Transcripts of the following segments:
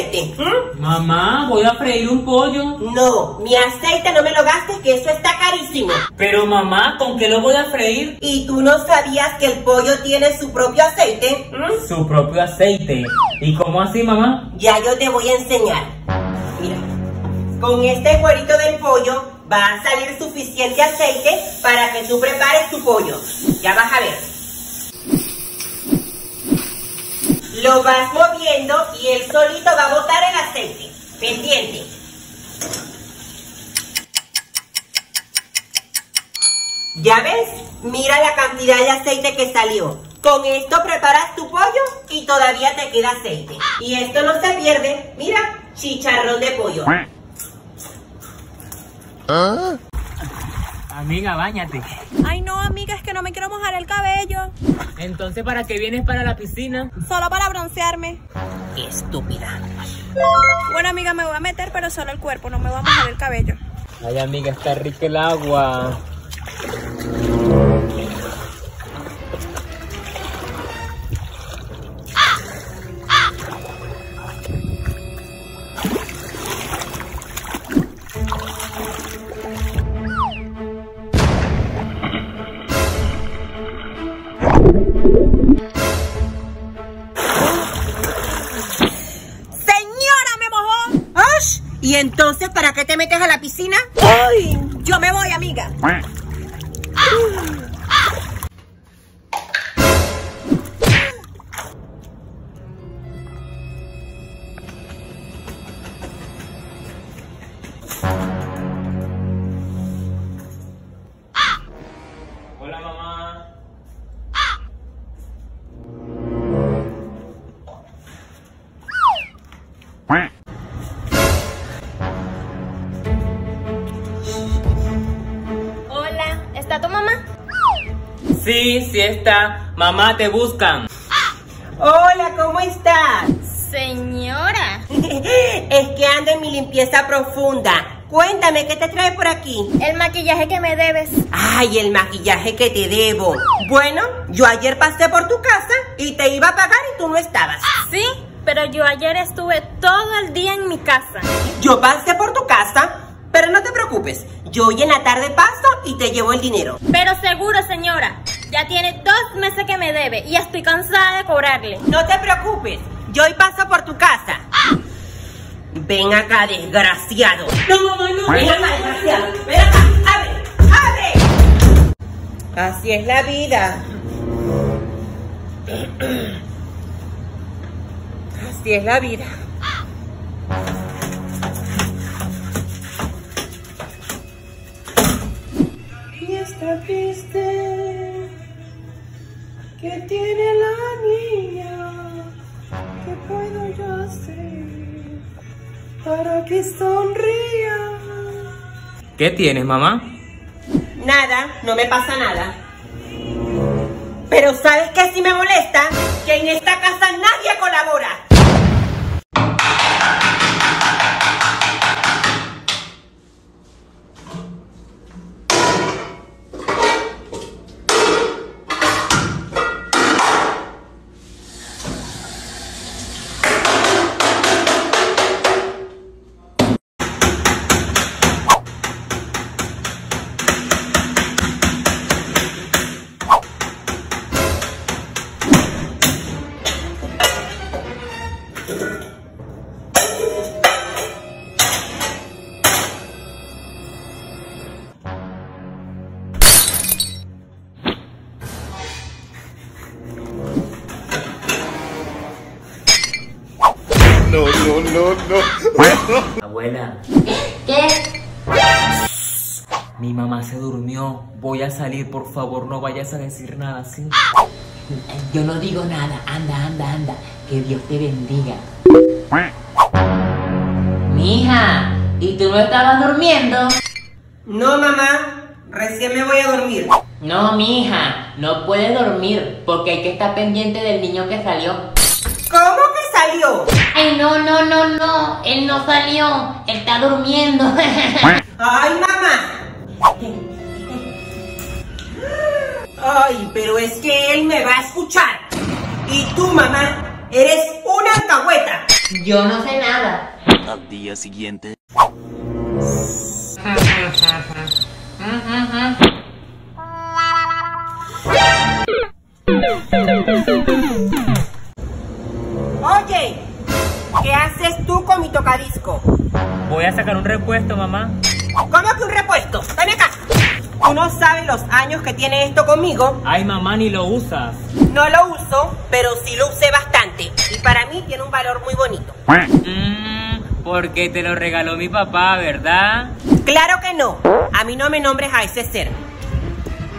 aceite? ¿Mm? Mamá, voy a freír un pollo. No, mi aceite no me lo gastes, que eso está carísimo. Pero mamá, ¿con qué lo voy a freír? ¿Y tú no sabías que el pollo tiene su propio aceite? ¿Mm? Su propio aceite. ¿Y cómo así, mamá? Ya yo te voy a enseñar. Mira, con este cuerito del pollo va a salir suficiente aceite para que tú prepares tu pollo. Ya vas a ver. Lo vas moviendo y él solito va a botar el aceite. Pendiente. ¿Ya ves? Mira la cantidad de aceite que salió. Con esto preparas tu pollo y todavía te queda aceite. Y esto no se pierde. Mira, chicharrón de pollo. Amiga, bañate. Ay, no, amiga, que no me quiero mojar el cabello. Entonces, ¿para qué vienes para la piscina? Solo para broncearme. Estúpida. Bueno, amiga, me voy a meter, pero solo el cuerpo, no me voy a mojar el cabello. Ay, amiga, está rico el agua. La piscina? ¡Ay! Yo me voy, amiga. Sí, sí está. Mamá, te buscan. Hola, ¿cómo estás? Señora. es que ando en mi limpieza profunda. Cuéntame, ¿qué te trae por aquí? El maquillaje que me debes. Ay, el maquillaje que te debo. Bueno, yo ayer pasé por tu casa y te iba a pagar y tú no estabas. Sí, pero yo ayer estuve todo el día en mi casa. Yo pasé por tu casa, pero no te preocupes. Yo hoy en la tarde paso y te llevo el dinero. Pero seguro, señora. Ya tiene dos meses que me debe y estoy cansada de cobrarle. No te preocupes, yo hoy paso por tu casa. Ven acá, desgraciado. No, no, no, no. Ven acá, desgraciado. Ven acá, abre, abre. Así es la vida. Así es la vida. Y esta triste que tiene la niña, ¿qué puedo yo hacer para que sonría? ¿Qué tienes, mamá? Nada, no me pasa nada. Pero ¿sabes qué sí me molesta? Que en esta casa nadie colabora. No, no, no, no. Abuela, ¿Qué? mi mamá se durmió. Voy a salir, por favor, no vayas a decir nada, ¿sí? Yo no digo nada, anda, anda, anda. Que Dios te bendiga. Mija, ¿y tú no estabas durmiendo? No, mamá, recién me voy a dormir. No, mija, no puedes dormir porque hay que estar pendiente del niño que salió. ¿Cómo que salió? Ay, no, no, no, no, él no salió, él está durmiendo. Ay, mamá. Ay, pero es que él me va a escuchar. Y tú, mamá, eres una alcahueta. Yo no sé nada. Al día siguiente. Oye, ¿qué haces tú con mi tocadisco? Voy a sacar un repuesto, mamá. ¿Cómo que un repuesto? Ven acá. Tú no sabes los años que tiene esto conmigo. Ay, mamá, ni lo usas. No lo uso, pero sí lo usé bastante. Y para mí tiene un valor muy bonito. Mmm, porque te lo regaló mi papá, ¿verdad? Claro que no. A mí no me nombres a ese ser.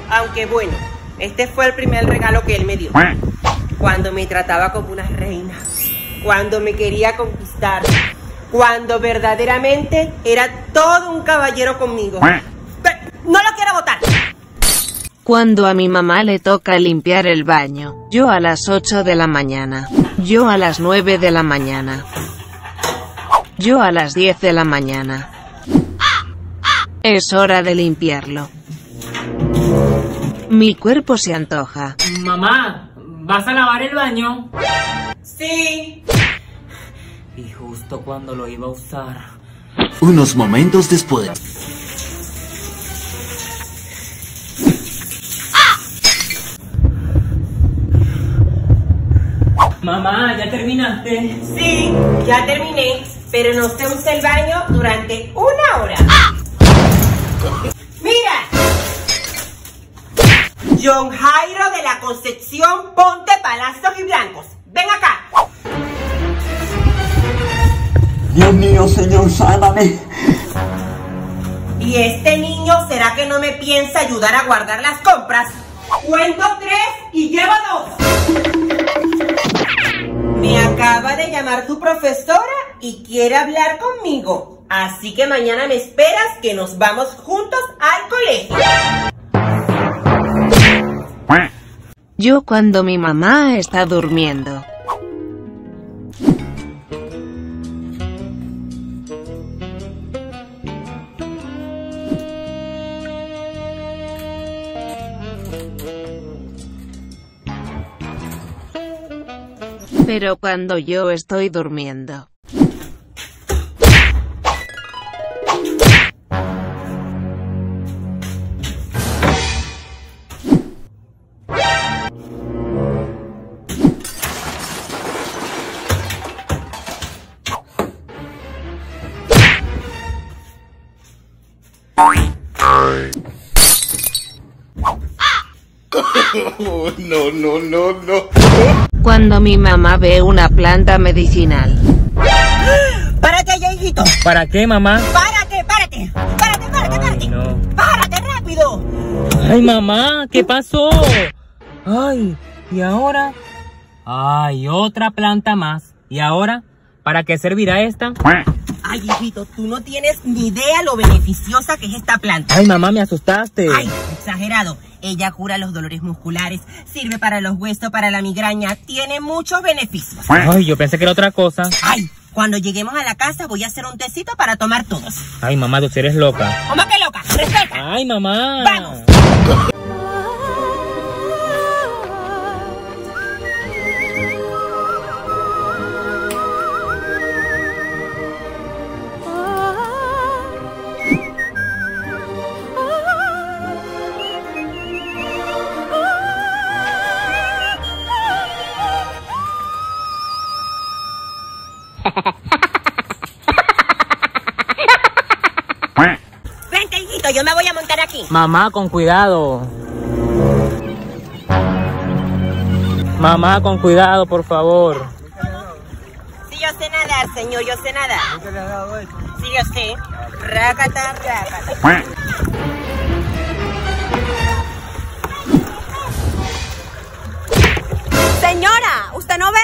Aunque bueno, este fue el primer regalo que él me dio. Cuando me trataba como una reina. Cuando me quería conquistar. Cuando verdaderamente era todo un caballero conmigo. No lo quiero votar. Cuando a mi mamá le toca limpiar el baño, yo a las 8 de la mañana, yo a las 9 de la mañana, yo a las 10 de la mañana. Es hora de limpiarlo. Mi cuerpo se antoja. Mamá, ¿vas a lavar el baño? Sí. Y justo cuando lo iba a usar. Unos momentos después. Mamá, ¿ya terminaste? Sí, ya terminé. Pero no se usa el baño durante una hora. ¡Mira! John Jairo de la Concepción Ponte Palazos y Blancos. Ven acá. Dios mío, Señor, sáname. ¿Y este niño será que no me piensa ayudar a guardar las compras? Cuento tres y llevo dos. Me acaba de llamar tu profesora y quiere hablar conmigo. Así que mañana me esperas que nos vamos juntos al colegio. Yo cuando mi mamá está durmiendo. Pero cuando yo estoy durmiendo. Oh, no, no, no, no. Cuando mi mamá ve una planta medicinal. Párate allá, hijito. ¿Para qué, mamá? Párate, párate. Párate, párate, párate. no. Párate rápido. Ay, mamá, ¿qué pasó? Ay, ¿y ahora? Ay, otra planta más. ¿Y ahora? ¿Para qué servirá esta? Ay, hijito, tú no tienes ni idea lo beneficiosa que es esta planta. Ay, mamá, me asustaste. Ay, exagerado. Ella cura los dolores musculares, sirve para los huesos, para la migraña, tiene muchos beneficios. Ay, yo pensé que era otra cosa. Ay, cuando lleguemos a la casa voy a hacer un tecito para tomar todos. Ay, mamá, tú eres loca. ¿Cómo que loca? Respeta. Ay, mamá. Vamos. Vente, hijito, yo me voy a montar aquí. Mamá, con cuidado. Mamá, con cuidado, por favor. Sí, yo sé nadar, señor, yo sé nadar. Sí, yo sé. Rácata, rácata. Señora, ¿usted no ve?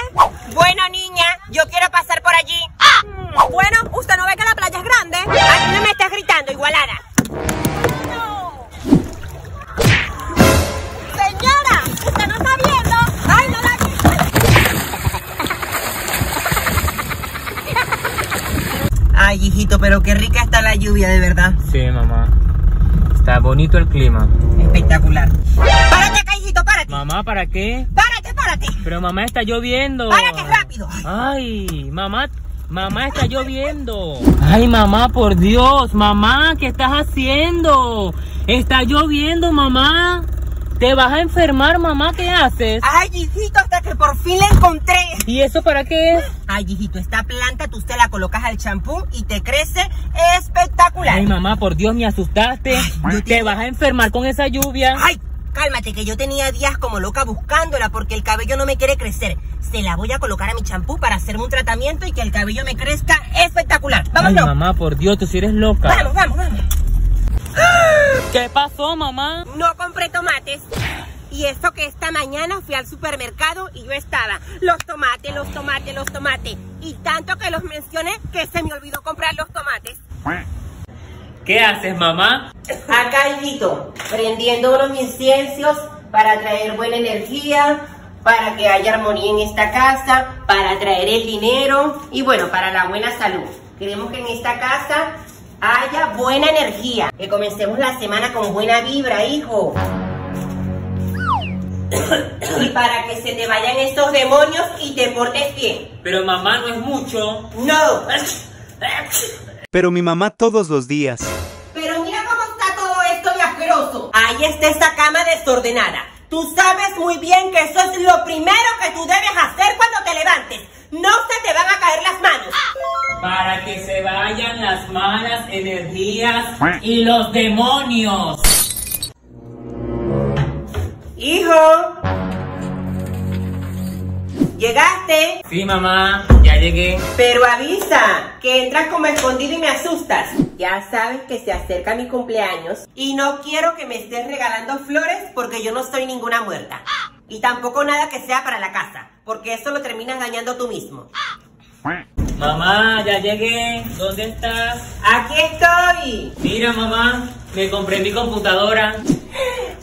Bueno, niña, yo quiero pasar por allí. Mm, Bueno, ¿usted lluvia, de verdad. Sí, mamá. Está bonito el clima. Espectacular. Párate hijito, párate. Mamá, ¿para qué? Párate, párate. párate. Pero mamá está lloviendo. Párate rápido. Ay, mamá, mamá está lloviendo. Ay, mamá, por Dios, mamá, ¿qué estás haciendo? Está lloviendo, mamá. Te vas a enfermar, mamá, ¿qué haces? Ay, hijito, hasta que por fin la encontré. ¿Y eso para qué es? Ay, hijito, esta planta tú te la colocas al champú y te crece espectacular. Ay, mamá, por Dios, me asustaste. Te vas a enfermar con esa lluvia. Ay, cálmate, que yo tenía días como loca buscándola porque el cabello no me quiere crecer. Se la voy a colocar a mi champú para hacerme un tratamiento y que el cabello me crezca espectacular. Ay, Vámonos. mamá, por Dios, tú sí eres loca. Vamos, vamos, vamos. ¿Qué pasó, mamá? No compré tomates. Y eso que esta mañana fui al supermercado y yo estaba, los tomates, los tomates, los tomates. Y tanto que los mencioné que se me olvidó comprar los tomates. ¿Qué haces, mamá? Acá, hijito, prendiendo unos inciensos para traer buena energía, para que haya armonía en esta casa, para traer el dinero y bueno, para la buena salud. Queremos que en esta casa haya buena energía, que comencemos la semana con buena vibra, hijo. y para que se te vayan estos demonios y te portes bien. Pero mamá, no es mucho. No. Pero mi mamá todos los días. Pero mira cómo está todo esto de asqueroso. Ahí está esta cama desordenada. Tú sabes muy bien que eso es lo primero que tú debes hacer cuando te levantes. No se te van a caer las manos. Para que se vayan las malas energías y los demonios. Hijo. Llegaste. Sí, mamá, ya llegué. Pero avisa que entras como escondido y me asustas. Ya sabes que se acerca mi cumpleaños y no quiero que me estés regalando flores porque yo no soy ninguna muerta. Y tampoco nada que sea para la casa, porque eso lo terminas dañando tú mismo. Mamá, ya llegué. ¿Dónde estás? Aquí estoy. Mira, mamá, me compré mi computadora.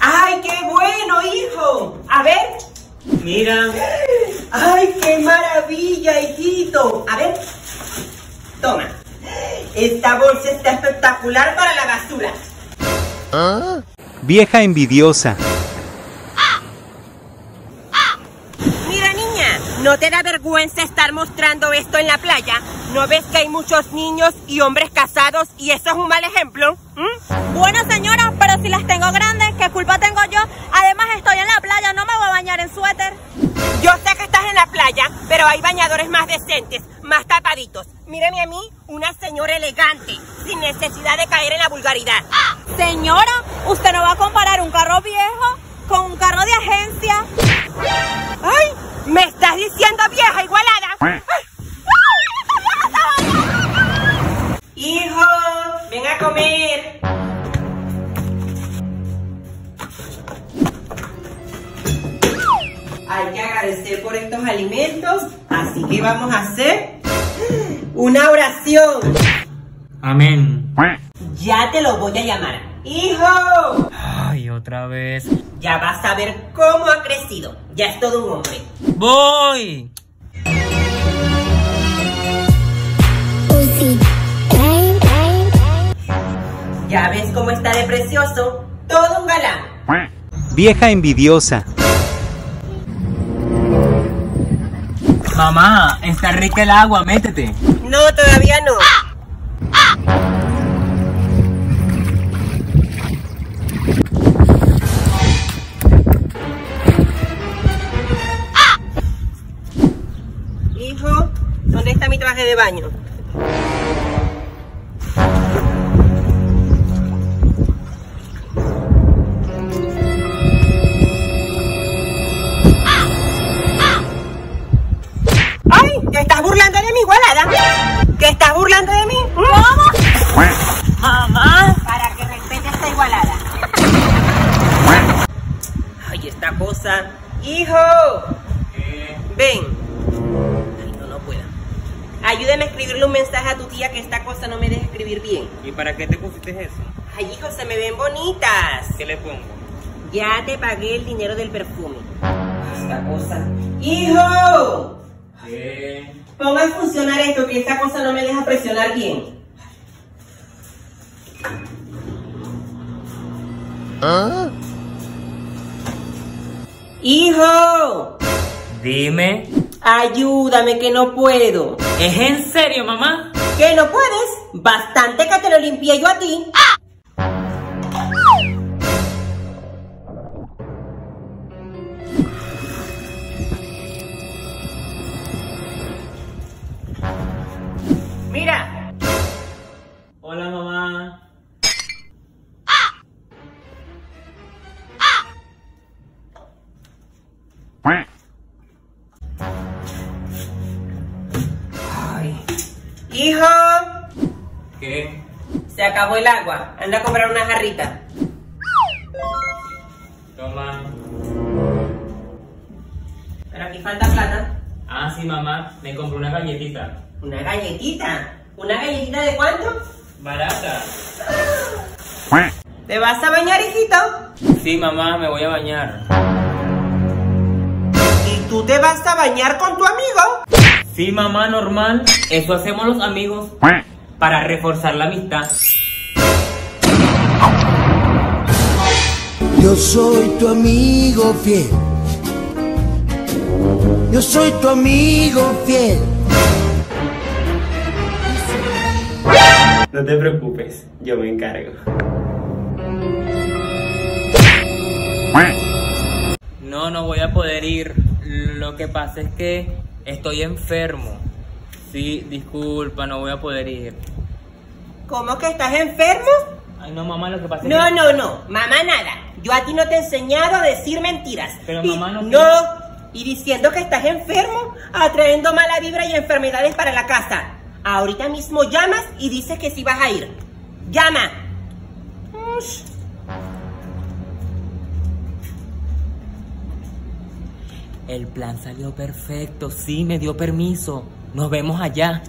¡Ay, qué bueno, hijo! A ver. Mira, ¡Ay, qué maravilla, hijito! A ver. Toma. Esta bolsa está espectacular para la basura. Vieja envidiosa. Mira, niña, ¿no te da vergüenza estar mostrando esto en la playa? ¿No ves que hay muchos niños y hombres casados y eso es un mal ejemplo? ¿Mm? Bueno, señora, pero si las tengo grandes, ¿qué culpa tengo yo? Además, estoy en la playa, no me voy a bañar en suéter. Yo sé que estás en la playa, pero hay bañadores más decentes, más tapaditos. Mírame a mí, una señora elegante, sin necesidad de caer en la vulgaridad. Señora, usted no va a comparar un carro viejo con un carro de agencia. ¡Ay! ¿Me estás diciendo vieja igualada? Hijo, ven a comer. Hay que agradecer por estos alimentos, así que vamos a hacer una oración. amén. Ya te lo voy a llamar. Hijo, Ay, otra vez. ya vas a ver cómo ha crecido. Ya es todo un hombre. Voy. Ya ves cómo está de precioso. Todo un galán. Vieja envidiosa. Mamá, está rica el agua, métete. No, todavía no. Traje de baño? ¡Ay! ¿Te estás burlando de mí, igualada? ¿Te estás burlando de mí? ¿Cómo? Mamá. Para que respete esta igualada. Ay, esta cosa. ¡Hijo! Ven. Ay, no, no puedo. Ayúdame a escribirle un mensaje a tu tía que esta cosa no me deja escribir bien. ¿Y para qué te pusiste eso? Ay, hijo, se me ven bonitas. ¿Qué le pongo? Ya te pagué el dinero del perfume. Esta cosa. ¡Hijo! ¿Qué? Ponga a funcionar esto, que esta cosa no me deja presionar bien. ¡Hijo! Dime. Ayúdame que no puedo. ¿Es en serio, mamá? ¿Que no puedes? Bastante que te lo limpié yo a ti. Hijo, ¿Qué? se acabó el agua. Anda a comprar una jarrita. Toma. Pero aquí falta plata. Ah, sí, mamá. Me compré una galletita. Una galletita. ¿Una galletita de cuánto? Barata. ¿Te vas a bañar, hijito? Sí, mamá, me voy a bañar. ¿Y tú te vas a bañar con tu amigo? Sí, mamá, normal. Eso hacemos los amigos. Para reforzar la amistad. Yo soy tu amigo fiel. Yo soy tu amigo fiel. No te preocupes, yo me encargo. No, no voy a poder ir. Lo que pasa es que estoy enfermo. Sí, disculpa, no voy a poder ir. ¿Cómo que estás enfermo? Ay, no, mamá, lo que pasa es No, que... no, no, mamá nada. Yo a ti no te he enseñado a decir mentiras. Pero, Y- mamá, no- No, y diciendo que estás enfermo, atrayendo mala vibra y enfermedades para la casa. Ahorita mismo llamas y dices que sí vas a ir. Llama. Ush. El plan salió perfecto, sí, me dio permiso. Nos vemos allá.